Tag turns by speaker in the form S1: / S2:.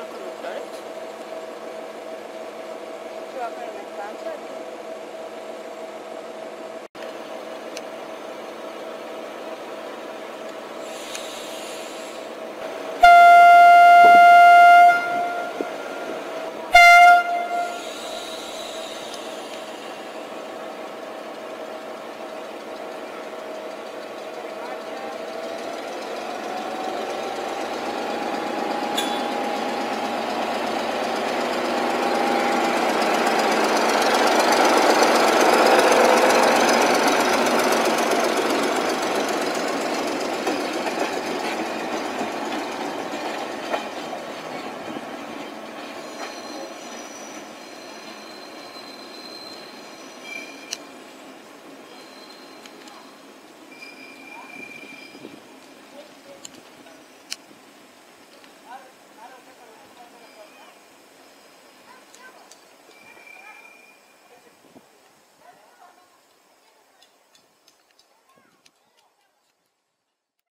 S1: на круг, да? Чувак, я не знаю,